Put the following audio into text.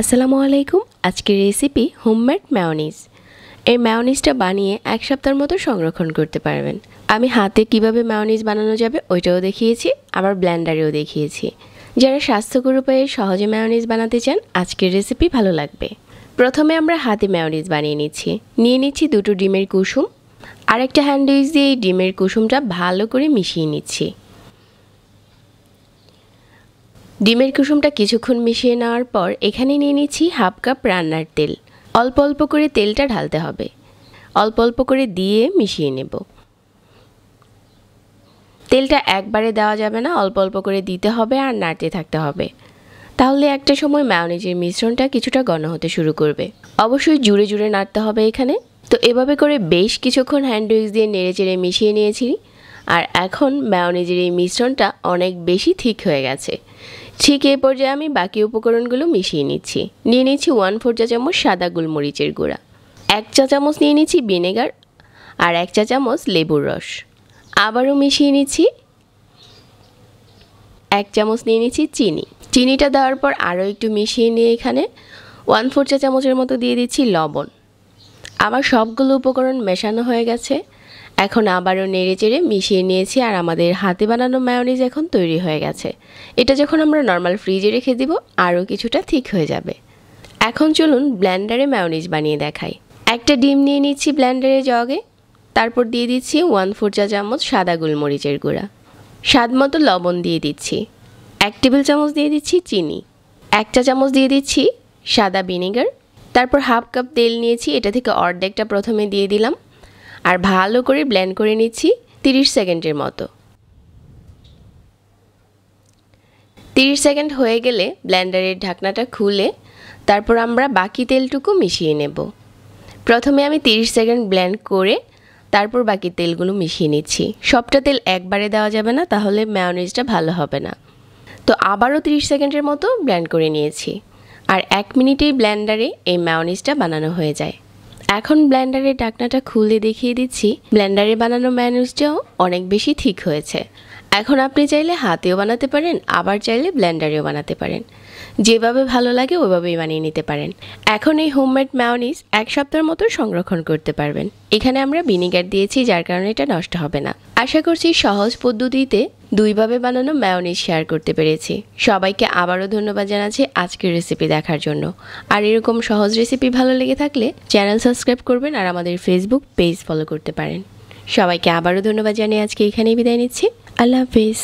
আসসালামু আলাইকুম, আজকের রেসিপি হোমমেড ম্যাওনিজ এই ম্যাওনিজটা বানিয়ে এক সপ্তাহের মতো সংরক্ষণ করতে পারবেন। আমি হাতে কীভাবে ম্যাওনিজ বানানো যাবে ওইটাও দেখিয়েছি, আবার ব্ল্যান্ডারেও দেখিয়েছি। যারা স্বাস্থ্যকর উপায়ে সহজে ম্যাওনিজ বানাতে চান, আজকের রেসিপি ভালো লাগবে। প্রথমে আমরা হাতে ম্যাওনিজ বানিয়ে নিচ্ছি। নিয়ে নিচ্ছি দুটো ডিমের কুসুম। আর একটা হ্যান্ডউইচ দিয়ে এই ডিমের কুসুমটা ভালো করে মিশিয়ে নিচ্ছি। ডিমের কুসুমটা কিছুক্ষণ মিশিয়ে নেওয়ার পর এখানে নিয়ে নিচ্ছি হাফ কাপ রান্নার তেল। অল্প অল্প করে তেলটা ঢালতে হবে। অল্প অল্প করে দিয়ে মিশিয়ে নেব। তেলটা একবারে দেওয়া যাবে না, অল্প অল্প করে দিতে হবে আর নাড়তে থাকতে হবে। তাহলে একটা সময় ম্যাওনিজের মিশ্রণটা কিছুটা ঘন হতে শুরু করবে। অবশ্যই জুড়ে জুড়ে নাড়তে হবে এখানে। তো এভাবে করে বেশ কিছুক্ষণ হ্যান্ড উইক্স দিয়ে নেড়ে চেড়ে মিশিয়ে নিয়েছি। আর এখন ম্যাওনিজের এই মিশ্রণটা অনেক বেশি ঠিক হয়ে গেছে। ঠিক এই পর্যায়ে আমি বাকি উপকরণগুলো মিশিয়ে নিচ্ছি। নিয়ে নিচ্ছি ওয়ান ফোর চা চামচ সাদা গোলমরিচের গুঁড়া, এক চা চামচ নিয়ে নিচ্ছি ভিনেগার আর এক চা চামচ লেবুর রস। আবারও মিশিয়ে নিচ্ছি এক চামচ নিয়ে নিচ্ছি চিনি। চিনিটা দেওয়ার পর আরও একটু মিশিয়ে নিয়ে এখানে ওয়ান ফোর চা চামচের মতো দিয়ে দিচ্ছি লবণ। আমার সবগুলো উপকরণ মেশানো হয়ে গেছে। এখন আবারও নেড়ে চেড়ে মিশিয়ে নিয়েছি আর আমাদের হাতে বানানো মায়োনিজ এখন তৈরি হয়ে গেছে। এটা যখন আমরা নর্মাল ফ্রিজে রেখে দিব, আরও কিছুটা ঠিক হয়ে যাবে। এখন চলুন ব্ল্যান্ডারে মায়োনিজ বানিয়ে দেখাই। একটা ডিম নিয়ে নিচ্ছি ব্ল্যান্ডারে জগে। তারপর দিয়ে দিচ্ছি ওয়ান ফোর চা চামচ সাদা গোলমরিচের গুঁড়া। স্বাদ মতো লবণ দিয়ে দিচ্ছি। এক টেবিল চামচ দিয়ে দিচ্ছি চিনি। এক চা চামচ দিয়ে দিচ্ছি সাদা ভিনেগার তারপর হাফ কাপ তেল নিয়েছি। এটা থেকে অর্ধেকটা প্রথমে দিয়ে দিলাম। আর ভালো করে ব্লেন্ড করে নিচ্ছি তিরিশ সেকেন্ডের মতো। তিরিশ সেকেন্ড হয়ে গেলে ব্ল্যান্ডারের ঢাকনাটা খুলে তারপর আমরা বাকি তেলটুকু মিশিয়ে নেব। প্রথমে আমি তিরিশ সেকেন্ড ব্ল্যান্ড করে তারপর বাকি তেলগুলো মিশিয়ে নিচ্ছি। সবটা তেল একবারে দেওয়া যাবে না, তাহলে ম্যাওনিজটা ভালো হবে না। তো আবারও তিরিশ সেকেন্ডের মতো ব্ল্যান্ড করে নিয়েছি। আর এক মিনিটেই ব্ল্যান্ডারে এই ম্যাওনিজটা বানানো হয়ে যায়। এখন ব্লেন্ডারের ডাকনাটা খুলে দেখিয়ে দিচ্ছি। ব্ল্যান্ডারে বানানো ম্যানুসটাও অনেক বেশি ঠিক হয়েছে। এখন আপনি চাইলে হাতেও বানাতে পারেন, আবার চাইলে ব্ল্যান্ডারেও বানাতে পারেন। যেভাবে ভালো লাগে ওইভাবেই বানিয়ে নিতে পারেন। এখন এই হোমমেড ম্যাওনিস এক সপ্তাহের মতো সংরক্ষণ করতে পারবেন। এখানে আমরা ভিনিগার দিয়েছি, যার কারণে এটা নষ্ট হবে না। আশা করছি সহজ পদ্ধতিতে দুইভাবে বানানো ম্যায়নিজ শেয়ার করতে পেরেছি। সবাইকে আবারও ধন্যবাদ জানাচ্ছি আজকের রেসিপি দেখার জন্য। আর এরকম সহজ রেসিপি ভালো লেগে থাকলে চ্যানেল সাবস্ক্রাইব করবেন আর আমাদের ফেসবুক পেজ ফলো করতে পারেন। সবাইকে আবারও ধন্যবাদ জানিয়ে আজকে এখানেই বিদায় নিচ্ছি। আল্লাহ হাফিজ।